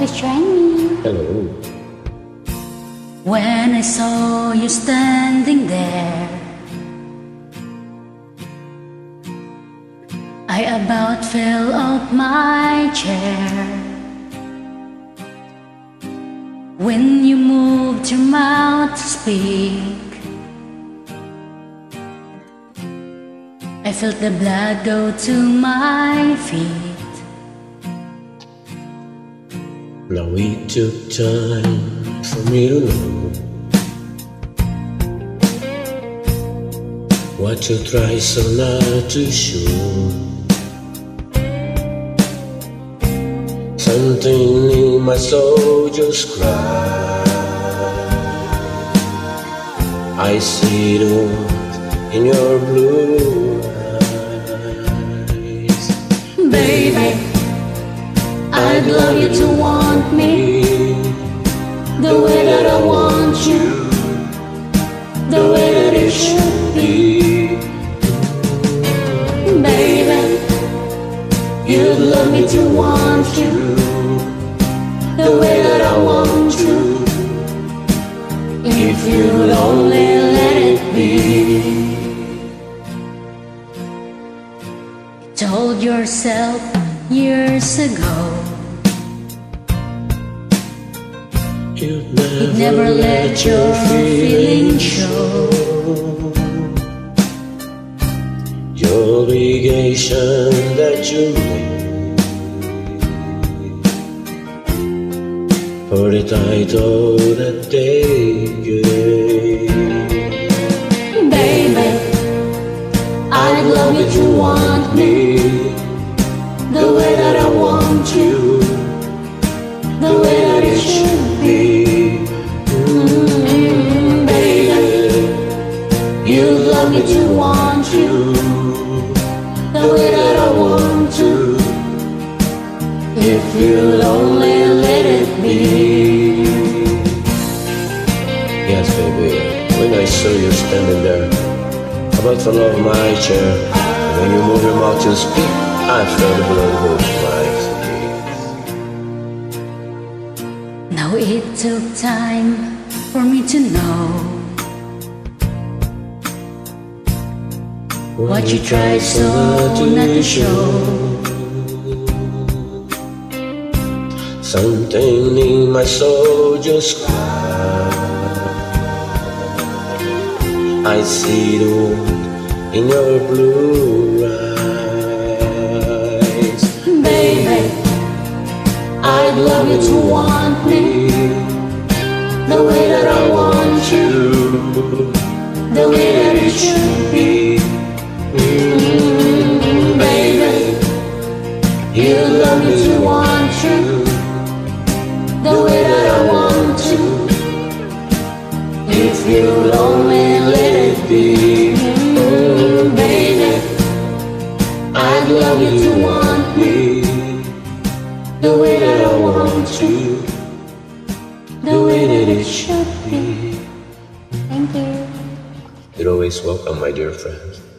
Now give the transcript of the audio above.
please join me. Hello. When I saw you standing there, I about fell off my chair. When you moved your mouth to speak, I felt the blood go to my feet. Now it took time for me to know what you try so not to show. Something in my soul just cried. I see it warmth in your blue I'd love you to want me the way that I want you, the way that it should be. Baby, you'd love me to want you the way that I want you. If you'd only let it be. Told yourself years ago You'd never, You'd never let your feelings show. Your obligation that you made for the title that they gave. Baby, I'd love you to want If you'll only let it be. Yes, baby. When I saw you standing there, about to love my chair, and when you move your mouth to speak, I felt the blood to my feet. Now it took time for me to know what you tried so not to show. Something in my soul just cried. I see the warmth in your blue eyes. Baby, I'd love you to want me want you, the way that it should be. Thank you. You're always welcome, my dear friend.